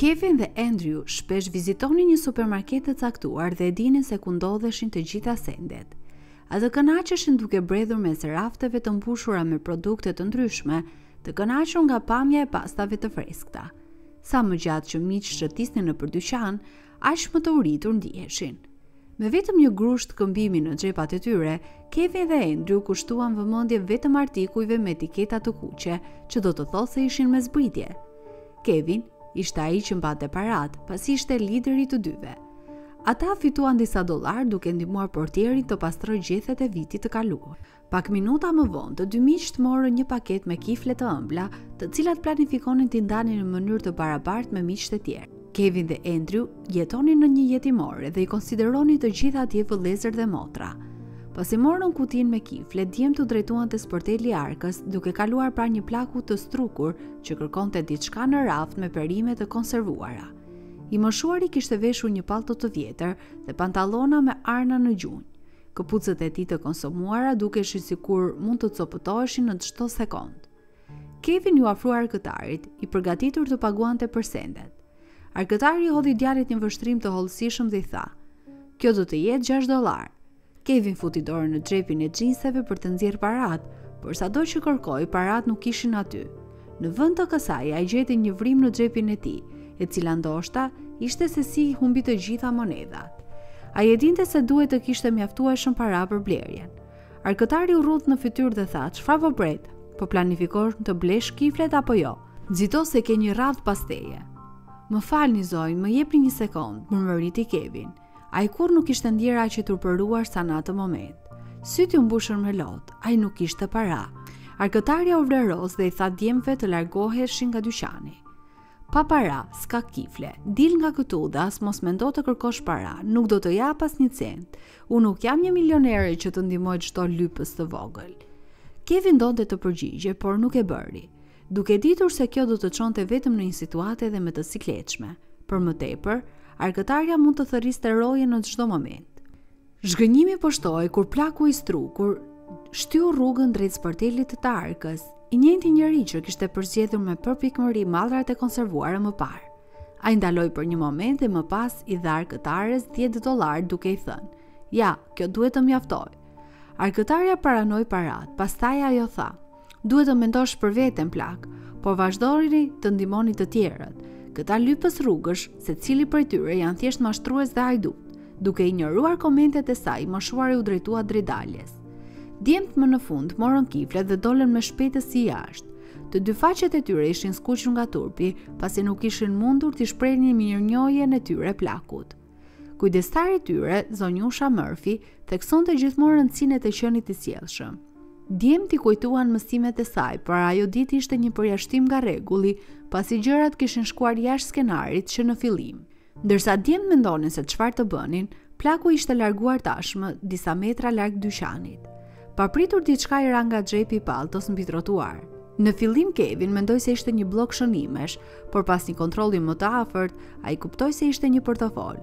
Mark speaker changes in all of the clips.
Speaker 1: Kevin dhe Andrew shpesh vizitonin një supermarket të caktuar dhe e dinin se ku ndodheshin të gjitha sendet. Ata kënaqeshin duke bredhur mes rafteve të mbushura me produkte të ndryshme, të kënaqur nga pamja e pastave të freskëta. Sa më gjatë që miqtë shëtisnin nëpër dyqan, aq më të uritur ndiheshin. Me vetëm një grusht këmbimi në xhepat e tyre, Kevin dhe Andrew kushtuan vëmendje vetëm artikujve me etiketa të kuqe, që do të thotë se ishin me zbritje. Kevin ishte ai që mbante paratë, pasi ishte lideri i të dyve. Ata fituan disa dollarë duke ndihmuar portierin të pastrojë gjethet e vitit të kaluar. Pak minuta më vonë, të dy miqtë morën një paketë me kifle të ëmbla, të cilat planifikonin t'i ndanin në mënyrë të barabartë me miqtë e tjerë. Kevin dhe Andrew jetonin në një jetimore dhe i konsideronin të gjithë atje vëllezër dhe motra. Pasi morën kutinë me kifle, djemtë u drejtuan te sporteli i arkës duke kaluar pranë një plaku të strukur që kërkonte diçka në raft me perime të konservuara. I moshuari kishte veshur një palto të vjetër dhe pantalona me arna në gjunjë. Këpucët e tij të konsumuara dukeshin sikur mund të copëtoheshin në çdo sekond. Kevin iu afrua arkëtarit, i përgatitur të paguante për sendet. Arkëtari i hodhi djalit një vështrim të hollësishëm dhe i tha, Kjo do të jetë gjashtë dollarë. Kevin futi dorën në xhepin e xhinseve për të nxjerrë paratë, por sado që kërkoi, paratë nuk ishin aty. Në vend të kësaj ai gjeti një vrimë në xhepin e tij, e cila ndoshta ishte se si i humbi të gjitha monedhat. Ai e dinte se duhet të kishte mjaftueshëm para për blerjen. Arkëtari u rrudh në fytyrë dhe tha, çfarë po pret? Po planifikon të blesh kiflet apo jo? Nxito se ke një radhë pas teje. Më falni zonjë, më jepni një sekond, mërmëriti Kevin. Ai kurrë nuk ishte ndjerë aq i turpëruar sa në atë moment. Sytë iu mbushën me lot, ai nuk kishte para. Arkëtarja u vrenjt dhe i tha djemve të largoheshin nga dyqani. Pa para, s'ka kifle. Dil nga këtu dhe as mos mendo të kërkosh para, nuk do të të jap asnjë cent. Unë nuk jam një milionere që të ndihmoj çdo lypës të vogël. Kevin donte të përgjigjej, por nuk e bëri. Duke ditur se kjo do të çonte vetëm në një situatë edhe më të sikletshme. Për më tepër, arkëtarja mund të thërriste rojen në çdo moment. Zhgënjimi po shtohej kur plaku i strukur shtyu rrugën drejt sportelit të arkës, i njëjti njeri që kishte përzgjedhur me përpikmëri mallrat e konservuara më parë. Ai ndaloi për një moment dhe më pas i dha arkëtares 10 dollarë duke i thënë: "Ja, kjo duhet të mjaftojë." Arkëtarja pranoi paratë, pastaj ajo tha: Duhet të mendosh për veten plak, por vazhdoni të ndihmoni të tjerët. Këta lypës rrugësh, secili prej tyre janë thjesht mashtrues dhe hajdutë. Duke injoruar komentet e saj, i moshuari u drejtua drejt daljes. Djemtë më në fund morën kiflet dhe dolën me shpejtësi jashtë. Të dy faqet e tyre ishin skuqur nga turpi, pasi nuk ishin mundur t'i shprehnin mirënjohjen e tyre plakut. Kujdestari i tyre, zonjusha Murphy, theksonte gjithmonë rëndësinë e të qenit i sjellshëm. Djemtë i kujtuan mësimet e saj, por ajo ditë ishte një përjashtim nga rregulli, pasi gjërat kishin shkuar jashtë skenarit që në fillim. Ndërsa djemtë mendonin se çfarë të bënin, plaku ishte larguar tashmë disa metra larg dyqanit. Papritur diçka i ra nga xhepi i palltos mbi trotuar. Në fillim Kevin mendoi se ishte një bllok shënimesh, por pas një kontrolli më të afërt, ai kuptoi se ishte një portofol.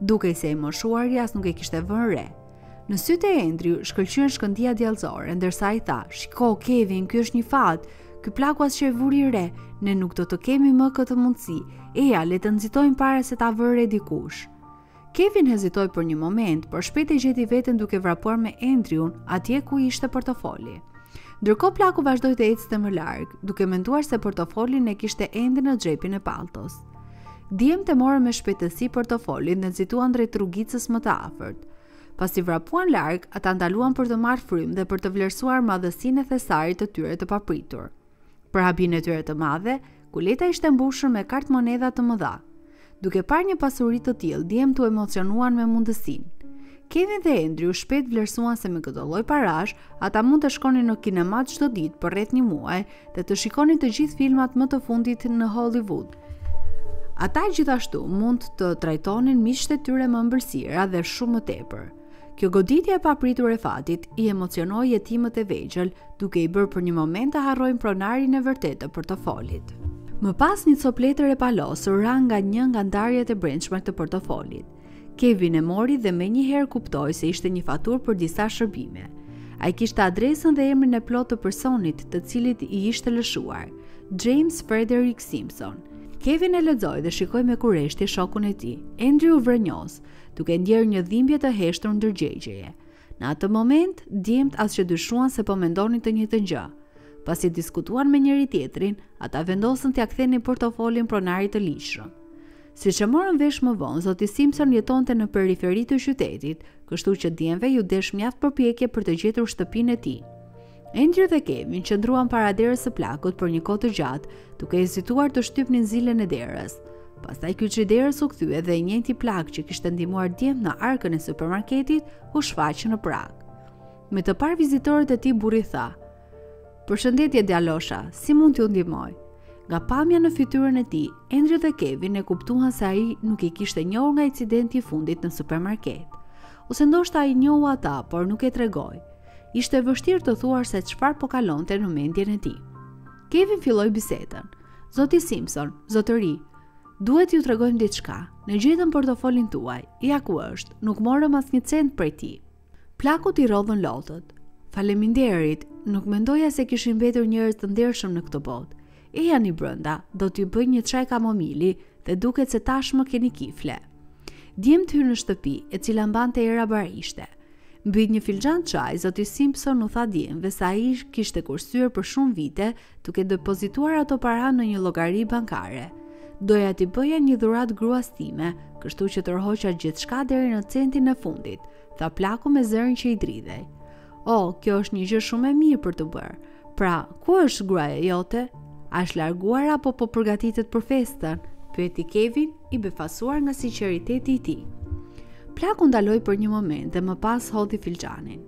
Speaker 1: Dukej se i moshuari as nuk e kishte vënë re. Në sytë e Andrew shkëlqyen shkëndija djallëzore, ndërsa ai tha, "Shiko, Kevin, ky është një fat. Ky plaku as që e vuri re, ne nuk do të kemi më këtë mundësi. Eja, le të nxitojmë para se ta vërë re dikush." Kevin hezitoi për një moment, por shpejt e gjeti veten duke vrapuar me Andrew-n atje ku ishte portofoli. Ndërkohë plaku vazhdoi të ecte më larg, duke menduar se portofolin e kishte ende në xhepin e palltos. Djemtë e morën me shpejtësi portofolin dhe nxituan drejt rrugicës më të afërt. Pasi vrapuan larg, ata ndaluan për të marrë frymë dhe për të vlerësuar madhësinë e thesarit të tyre të papritur. Për habinë e tyre të madhe, kuleta ishte mbushur me kartmonedha të mëdha. Duke parë një pasuri të tillë, djemtë u emocionuan me mundësinë. Kevin dhe Andrew shpejt vlerësuan se me këtë lloj parash, ata mund të shkonin në kinema çdo ditë për rreth një muaj dhe të shikonin të gjithë filmat më të fundit në Hollywood. Ata gjithashtu mund të trajtonin miqtë e tyre me ëmbëlsira dhe shumë më tepër. Kjo goditje e papritur e fatit i emocionoi jetimët e vegjël, duke i bërë për një moment të harrojnë pronarin e vërtetë të portofolit. Më pas një copë letër e palosur ra nga një nga ndarjet e brendshme të portofolit. Kevin e mori dhe menjëherë kuptoi se ishte një faturë për disa shërbime. Ai kishte adresën dhe emrin e plotë të personit të cilit i ishte lëshuar, James Frederick Simpson. Kevin e lexoi dhe shikoi me kureshtje shokun e tij. Andrew u vrenjos, duke ndier një dhimbje të heshtur ndërgjegjeje. Në atë moment, djemtë as që dyshuan se po mendonin të njëjtën gjë. Pasi diskutuan me njëri-tjetrin, ata vendosën t'ia kthenin portofolin pronarit të ligjshëm. Siç e morën vesh më vonë, zoti Simpson jetonte në periferi të qytetit, kështu që djemve iu desh mjaft përpjekje për të gjetur shtëpinë e tij. Andrew dhe Kevin qëndruan para derës së plakut për një kohë të gjatë, duke hezituar të shtypnin zilën e derës. Pastaj kyçi i derës u kthye dhe i njëjti plak që kishte ndihmuar djemtë në arkën e supermarketit u shfaq në prag. Me të parë vizitorët e tij burri tha: "Përshëndetje djalosha, si mund t'ju ndihmoj?" Nga pamja në fytyrën e tij, Andrew dhe Kevin e kuptuan se ai nuk i kishte njohur nga incidenti i fundit në supermarket. Ose ndoshta i njohu ata, por nuk e tregoi. Ishte vështirë të thuash se çfarë po kalonte në mendjen e tij. Kevin filloi bisedën. Zoti Simpson, zotëri, duhet t'ju tregojmë diçka. Ne gjetëm portofolin tuaj. Ja ku është. Nuk morëm asnjë cent prej tij. Plakut i rrodhën lotët. Faleminderit, nuk mendoja se kishin mbetur njerëz të ndershëm në këtë botë. Ejani brenda, do t'ju bëj një çaj kamomili dhe duket se tashmë keni kifle. Djemtë hynë në shtëpi, e cila mbante era barishte. Mbi një filxhan çaj, zoti Simpson u tha djemve se ai kishte kursyer për shumë vite duke depozituar ato para në një llogari bankare. Doja t'i bëja një dhuratë gruas time, kështu që tërhoqa gjithçka deri në centin e fundit, tha plaku me zërin që i dridhej. O, oh, kjo është një gjë shumë e mirë për të bërë. Pra, ku është gruaja jote? A është larguar apo po përgatitet për festën? Pyeti Kevin, i befasuar nga sinqeriteti i tij. Plaku ndaloi për një moment dhe më pas hodhi filxhanin.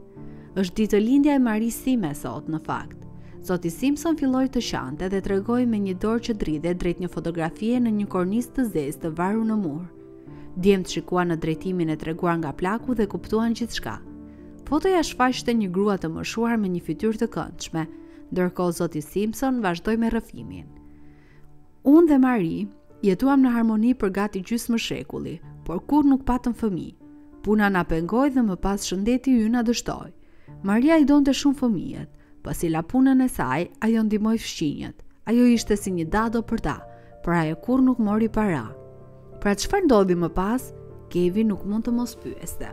Speaker 1: Është ditëlindja e Marisë sime sot, në fakt. Zoti Simpson filloi të qante dhe tregoi me një dorë që dridhej drejt një fotografie në një kornizë të zezë të varur në mur. Djemtë shikuan në drejtimin e treguar nga plaku dhe kuptuan gjithçka. Fotoja shfaqte një grua të moshuar me një fytyrë të këndshme, ndërkohë zoti Simpson vazhdoi me rrëfimin. Unë dhe Mari jetuam në harmoni për gati gjysmë shekulli, por kurrë nuk patëm fëmijë. Puna na pengoi dhe më pas shëndeti ynë na dështoi. Maria i donte shumë fëmijët, pasi la punën e saj, ajo ndihmoi fqinjët. Ajo ishte si një dado për ta, por ajo kurrë nuk mori para. Pra çfarë ndodhi më pas, Kevin nuk mund të mos pyeste.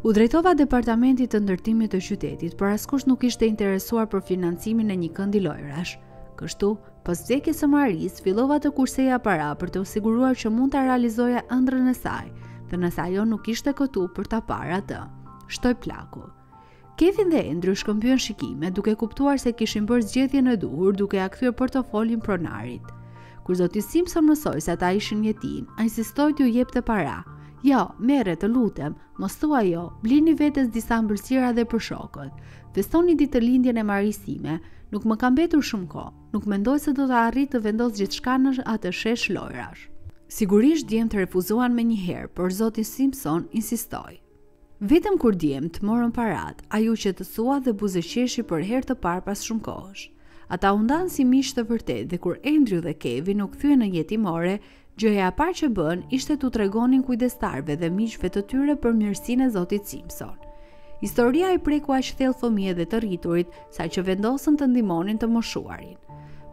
Speaker 1: Iu drejtova departamentit të ndërtimit të qytetit, por askush nuk ishte i interesuar për financimin e një këndi lojrash. Kështu, pas vdekjes së Marisë, fillova të kurseja para për t'u siguruar që mund ta realizoja ëndrrën e saj, edhe nëse ajo nuk ishte këtu për ta parë atë. Shtoi plaku. Kevin dhe Andrew shkëmbyen shikime duke kuptuar se kishin bërë zgjedhjen e duhur duke ia kthyer portofolin pronarit. Kur zoti Simpson mësoi se ata ishin jetimë, ai insistoi t'u jepte para. Jo, merre, të lutem, mos thua jo, blini vetes disa ëmbëlsira dhe për shokët. Festoni ditëlindjen e Marisë sime. Nuk më ka mbetur shumë kohë. Nuk mendoj se do të arrij të vendos gjithçka në atë shesh lojrash. Sigurisht djemtë refuzuan menjëherë, por zoti Simpson insistoi. Vetëm kur djemtë morën paratë, ai u qetësua dhe buzëqeshi për herë të parë pas shumë kohësh. Ata u ndanë si miq të vërtetë dhe kur Andrew dhe Kevin u kthyen në jetimore, gjëja e parë që bënë ishte t'u tregonin kujdestarëve dhe miqve të tyre për mirësinë e zotit Simpson. Historia i preku aq thellë fëmijët dhe të rriturit, saqë vendosën të ndihmonin të moshuarin.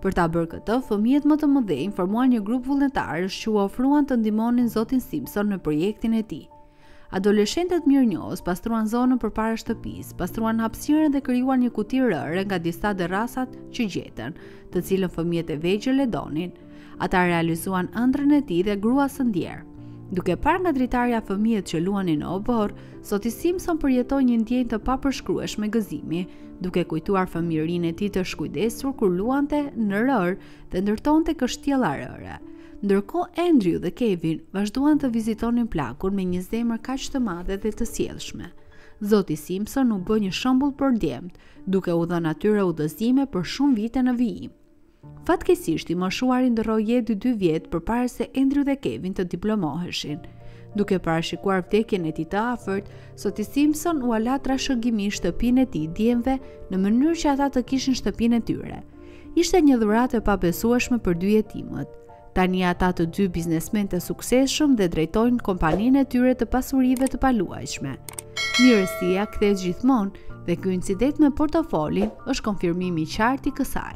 Speaker 1: Për ta bërë këtë, fëmijët më të mëdhenj formuan një grup vullnetarësh që u ofruan të ndihmonin zotin Simpson në projektin e tij. Adoleshentët mirënjohës pastruan zonën përpara shtëpisë, pastruan hapësirën dhe krijuan një kuti rëre nga disa dërrasa që gjetën, të cilën fëmijët e vegjël e donin. Ata realizuan ëndrrën e tij dhe gruas së ndjerë. Duke parë nga dritarja fëmijët që luanin në oborr, zoti Simpson përjetoi një ndjenjë të papërshkrueshme gëzimi, duke kujtuar fëmijërinë e tij të shkujdesur kur luante në rërë dhe ndërtonte kështjella rëre. Ndërkohë Andrew dhe Kevin vazhduan të vizitonin plakun me një zemër kaq të madhe dhe të sjellshme. Zoti Simpson u bë një shembull për djemtë, duke u dhënë atyre udhëzime për shumë vite në vijim. Fatkeqësisht i moshuari ndërroi jetë dy vjet përpara se Andrew dhe Kevin të diplomoheshin. Duke parashikuar vdekjen e tij të afërt, Zoti Simpson ua la trashëgim shtëpinë e tij djemve në mënyrë që ata të kishin shtëpinë e tyre. Ishte një dhuratë e pabesueshme për dy jetimët. Tani ata të dy biznesmenë të suksesshëm dhe drejtojnë kompaninë e tyre të pasurive të paluajtshme. Mirësia kthehet gjithmonë dhe ky incident me portofolin është konfirmimi i qartë i kësaj.